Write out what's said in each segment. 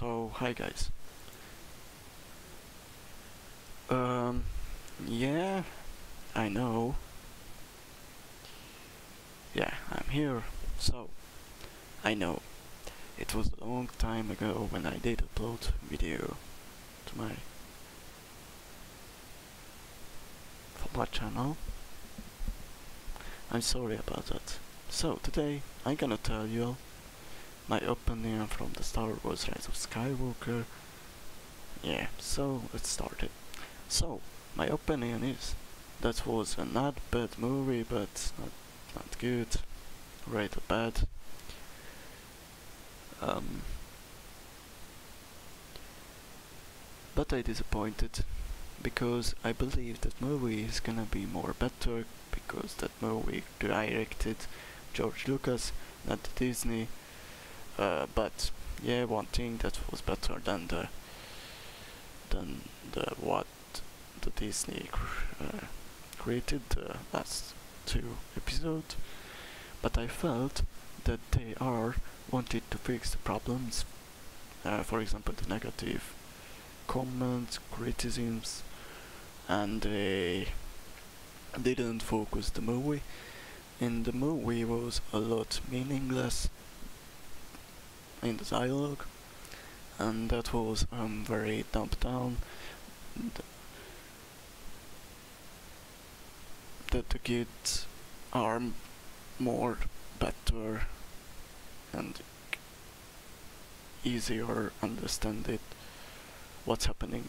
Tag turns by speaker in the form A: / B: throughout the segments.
A: So, hi guys. Um, yeah, I know. Yeah, I'm here. So, I know. It was a long time ago when I did upload video to my for my channel. I'm sorry about that. So today I'm gonna tell you my opinion from the Star Wars Rise of Skywalker. Yeah, so let's start it. So my opinion is that was a not bad movie, but not not good, right or bad. Um, but I disappointed because I believe that movie is gonna be more better because that movie directed George Lucas, not Disney. Uh, but yeah, one thing that was better than the than the what the Disney uh, created the last two episodes. But I felt that they are wanted to fix the problems. Uh, for example, the negative comments, criticisms, and they didn't focus the movie. And the movie was a lot meaningless in the dialogue, and that was um, very dumped down. that the kids are more better and easier understand it what's happening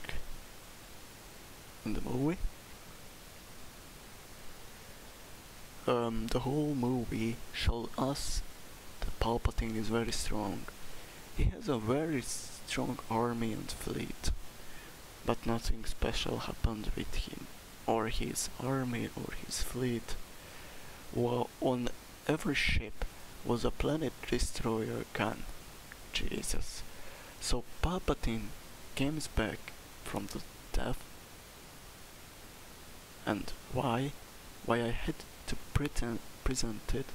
A: in the movie. Um, the whole movie showed us that Palpatine is very strong. He has a very strong army and fleet, but nothing special happened with him, or his army, or his fleet. Well, on every ship was a planet destroyer gun. Jesus. So Palpatine comes back from the death. And why? Why I had to pretend present it?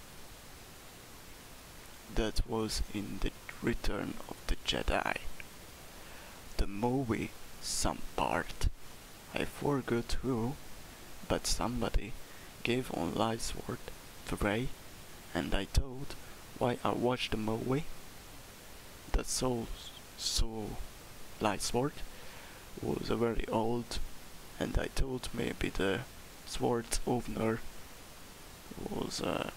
A: That was in the Return of the Jedi. The movie, some part. I forgot who, but somebody gave on light sword to Rey, and I told why I watched the movie that so so light sword was a very old and I told maybe the sword owner was uh,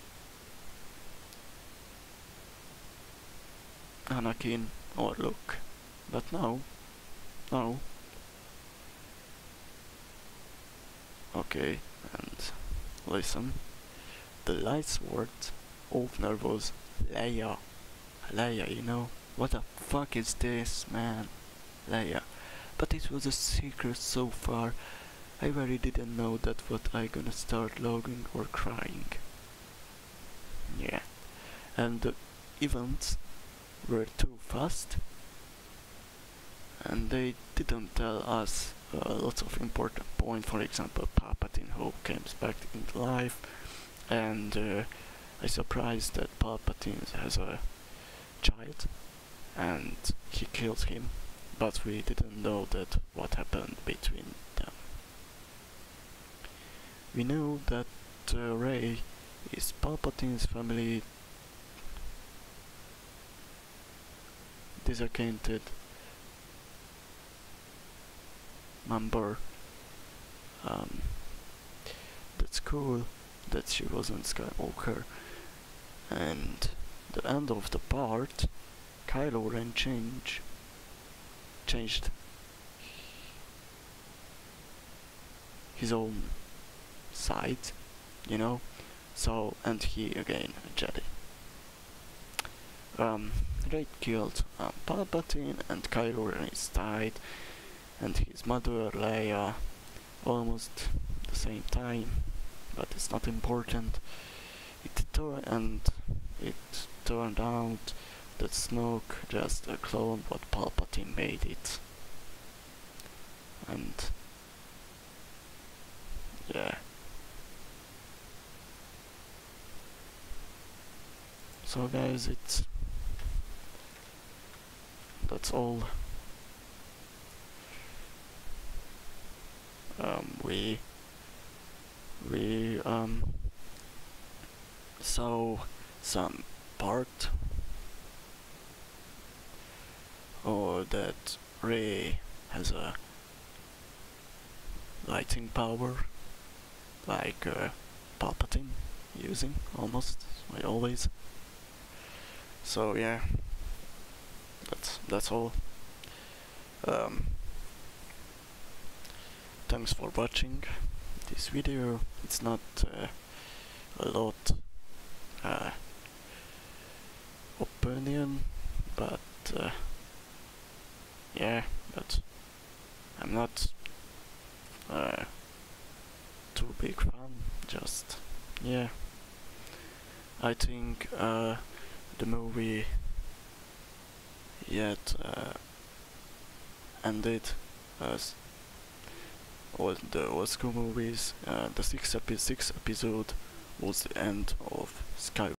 A: Anakin oh, or Luke but no no okay and listen the light sword owner was Leia Leia you know what the fuck is this, man? Leia. But it was a secret so far. I really didn't know that what I gonna start logging or crying. Yeah. And the events were too fast. And they didn't tell us uh, lots of important points. For example, Palpatine who came back into life. And uh, I surprised that Palpatine has a child and he killed him, but we didn't know that what happened between them. We know that uh, Rey is Palpatine's family disacquainted member. Um, that's cool that she wasn't Skywalker. And the end of the part Kylo Ren change changed his own side, you know. So and he again a Jedi. Um, Rey killed um, Palpatine and Kylo Ren is died, and his mother Leia almost the same time, but it's not important. It turned and it turned out that Snoke just a clone what Palpatine made it. And yeah. So guys, it's that's all. Um, we we um saw some part or that Rey has a lighting power like uh, Palpatine using almost always so yeah that's that's all. Um, thanks for watching this video. It's not uh, a lot uh, opinion but uh, yeah but I'm not uh, too big fan just yeah. I think uh, the movie yet uh, ended as all the old school movies uh, the sixth, epi sixth episode was the end of Skywalker